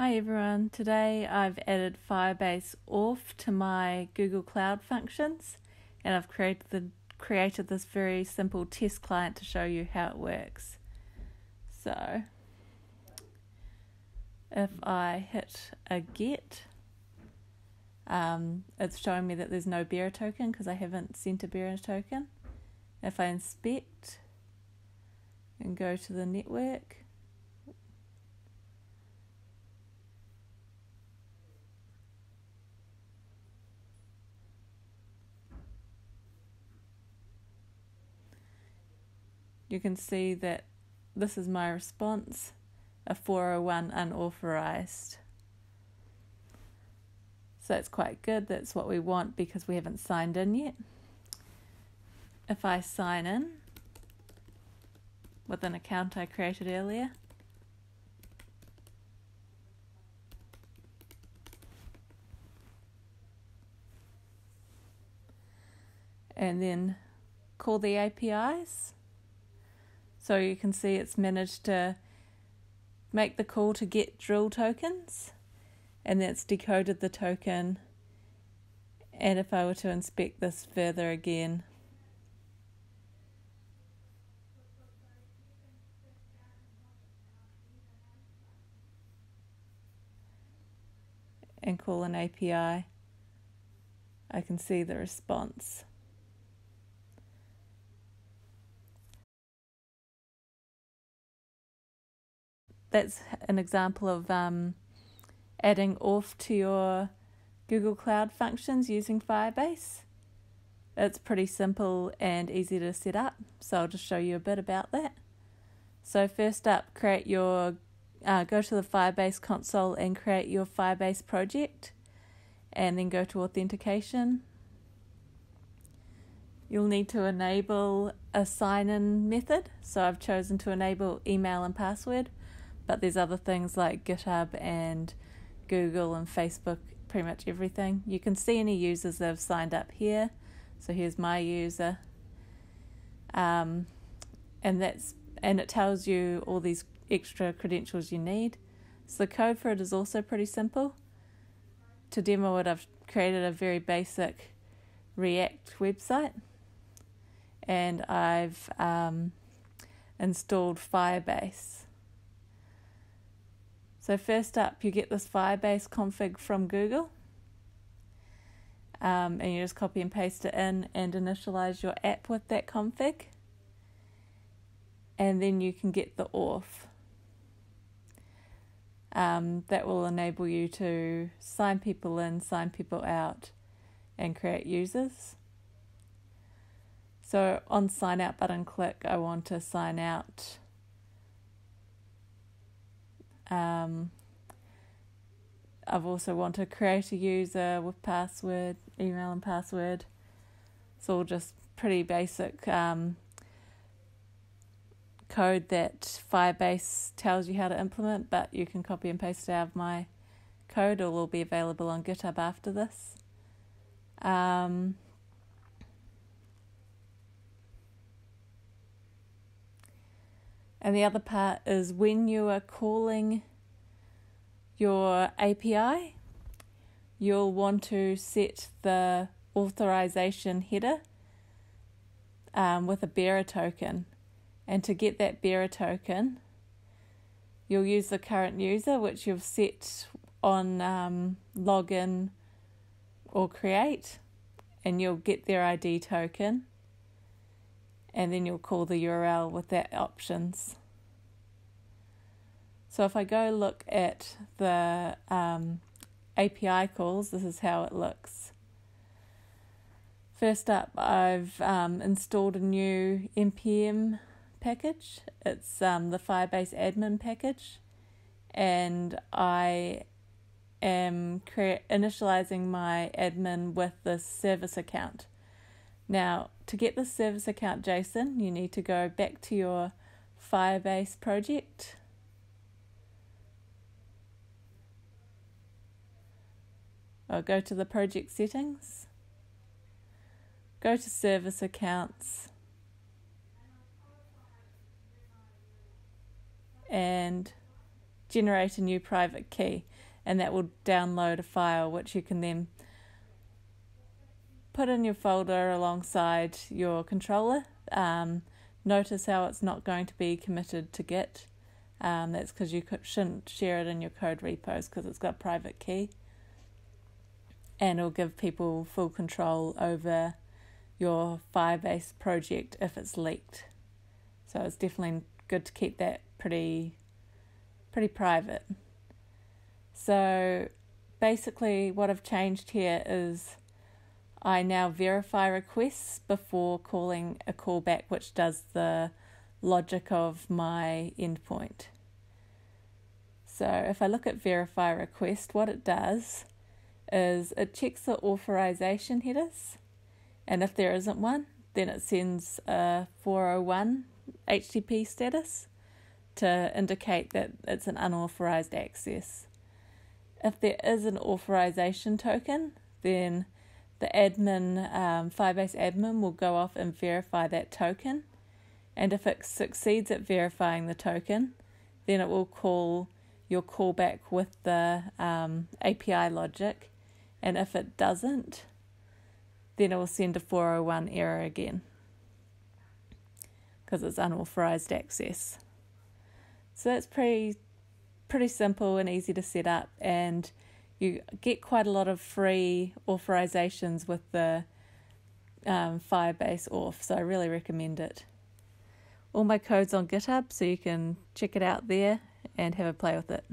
Hi everyone, today I've added Firebase Auth to my Google Cloud functions and I've created, the, created this very simple test client to show you how it works. So if I hit a get, um, it's showing me that there's no bearer token because I haven't sent a bearer token. If I inspect and go to the network, you can see that this is my response, a 401 unauthorized. So that's quite good. That's what we want because we haven't signed in yet. If I sign in with an account I created earlier, and then call the APIs. So you can see it's managed to make the call to get drill tokens and then it's decoded the token. And if I were to inspect this further again, and call an API, I can see the response. That's an example of um, adding auth to your Google Cloud functions using Firebase. It's pretty simple and easy to set up, so I'll just show you a bit about that. So first up, create your uh, go to the Firebase console and create your Firebase project, and then go to authentication. You'll need to enable a sign-in method, so I've chosen to enable email and password but there's other things like GitHub and Google and Facebook, pretty much everything. You can see any users that have signed up here. So here's my user. Um, and that's and it tells you all these extra credentials you need. So the code for it is also pretty simple. To demo it, I've created a very basic React website, and I've um, installed Firebase. So first up, you get this Firebase config from Google. Um, and you just copy and paste it in and initialize your app with that config. And then you can get the auth. Um, that will enable you to sign people in, sign people out, and create users. So on sign out button click, I want to sign out um, I've also want to create a user with password, email and password. It's all just pretty basic um, code that Firebase tells you how to implement, but you can copy and paste it out of my code or will be available on GitHub after this. Um, And the other part is when you are calling your API, you'll want to set the authorization header um, with a bearer token. And to get that bearer token, you'll use the current user, which you've set on um, login or create, and you'll get their ID token and then you'll call the URL with that options. So if I go look at the um, API calls, this is how it looks. First up, I've um, installed a new npm package. It's um, the Firebase admin package, and I am cre- initializing my admin with the service account. Now, to get the service account JSON, you need to go back to your Firebase project. Or go to the project settings. Go to service accounts. And generate a new private key, and that will download a file which you can then put in your folder alongside your controller. Um, notice how it's not going to be committed to Git. Um, that's because you shouldn't share it in your code repos because it's got a private key. And it'll give people full control over your Firebase project if it's leaked. So it's definitely good to keep that pretty pretty private. So basically what I've changed here is I now verify requests before calling a callback, which does the logic of my endpoint. So if I look at verify request, what it does is it checks the authorization headers, and if there isn't one, then it sends a 401 HTTP status to indicate that it's an unauthorized access. If there is an authorization token, then the admin, um, Firebase admin, will go off and verify that token. And if it succeeds at verifying the token, then it will call your callback with the um, API logic. And if it doesn't, then it will send a 401 error again because it's unauthorized access. So that's pretty pretty simple and easy to set up and you get quite a lot of free authorizations with the um, Firebase auth, so I really recommend it. All my code's on GitHub, so you can check it out there and have a play with it.